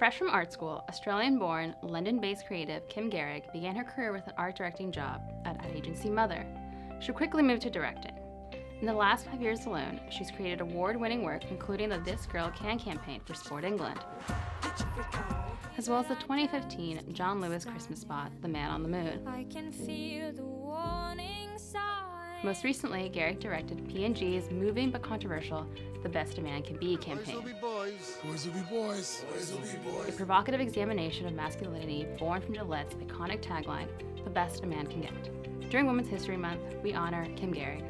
Fresh from art school, Australian born, London based creative Kim Gehrig began her career with an art directing job at ad agency Mother. She quickly moved to directing. In the last five years alone, she's created award winning work, including the This Girl Can campaign for Sport England, as well as the 2015 John Lewis Christmas spot, The Man on the Moon. Most recently, Gehrig directed P&G's moving but controversial The Best a Man Can Be campaign. Boys will be boys. Boys will be boys. Boys will be boys. A provocative examination of masculinity born from Gillette's iconic tagline, The Best a Man Can Get. During Women's History Month, we honor Kim Gehrig.